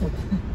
Okay.